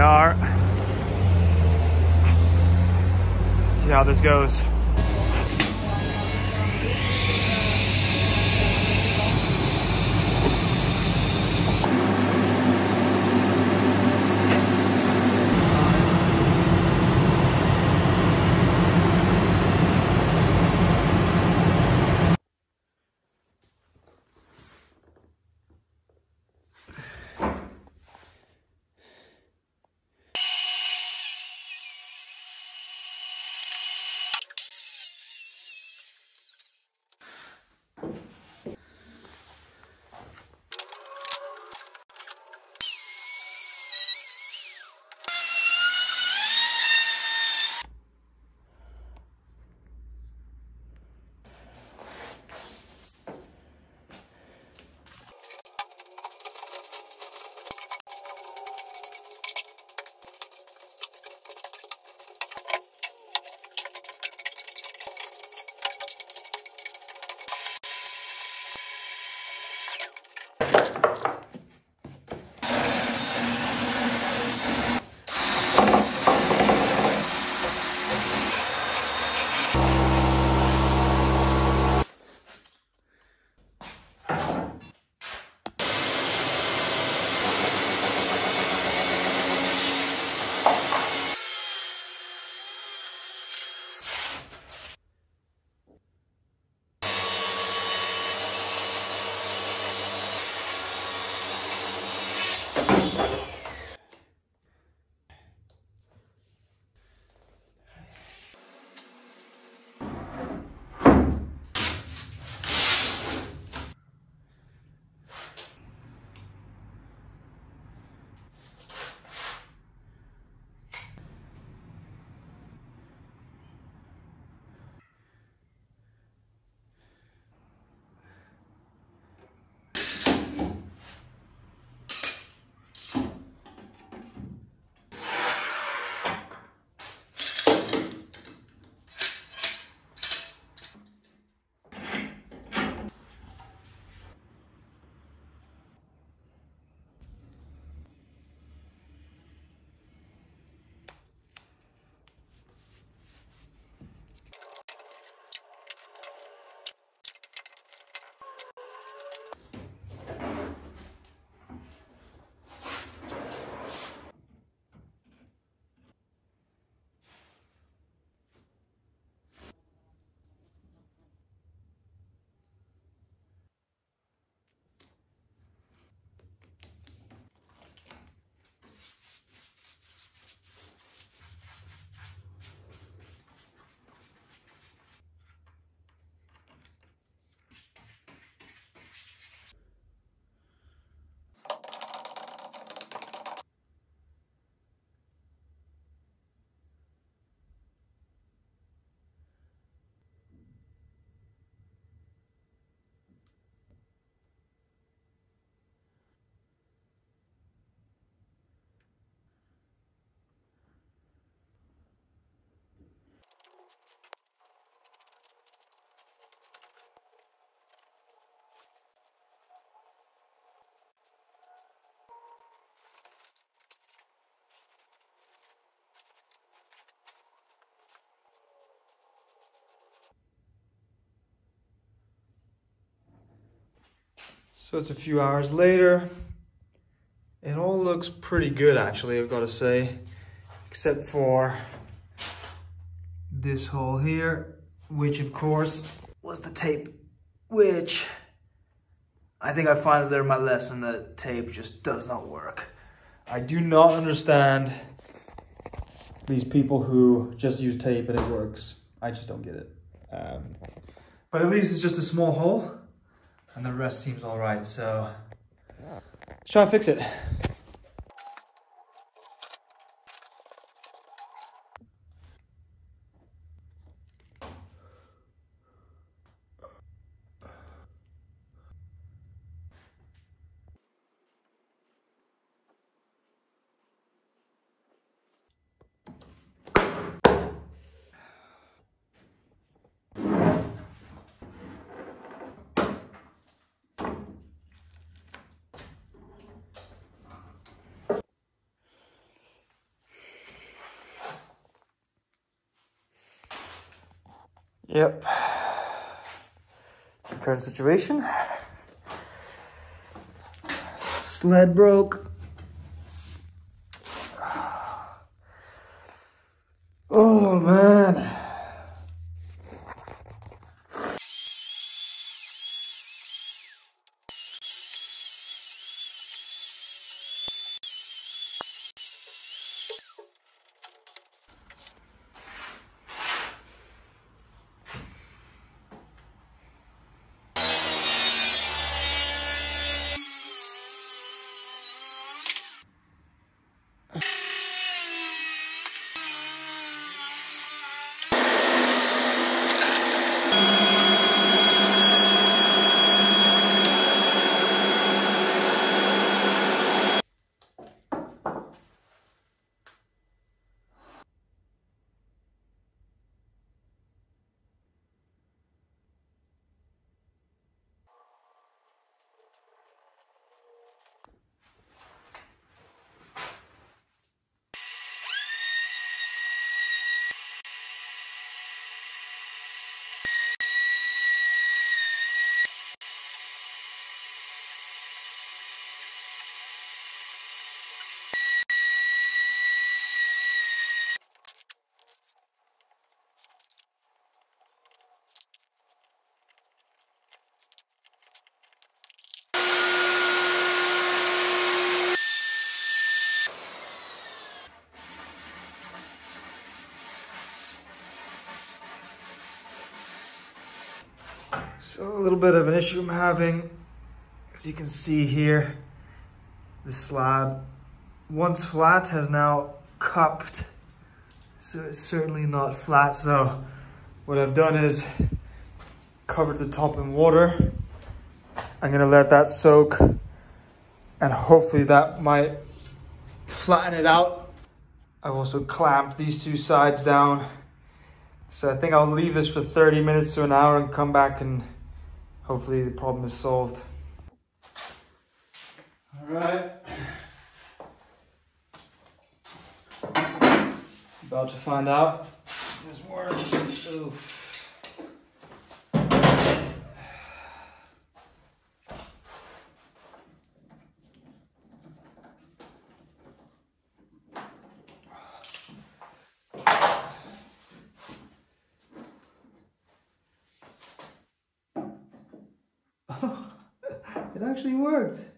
are. See how this goes. So it's a few hours later. It all looks pretty good actually, I've got to say, except for this hole here, which of course was the tape, which I think I finally learned my lesson that tape just does not work. I do not understand these people who just use tape and it works. I just don't get it. Um, but at least it's just a small hole and the rest seems all right. So let's try and fix it. Yep. It's the current situation. Sled broke. So a little bit of an issue I'm having, as you can see here, the slab, once flat, has now cupped. So it's certainly not flat. So what I've done is covered the top in water. I'm gonna let that soak and hopefully that might flatten it out. I've also clamped these two sides down. So I think I'll leave this for 30 minutes to an hour and come back and hopefully the problem is solved. All right. About to find out this works. Oof. it actually worked.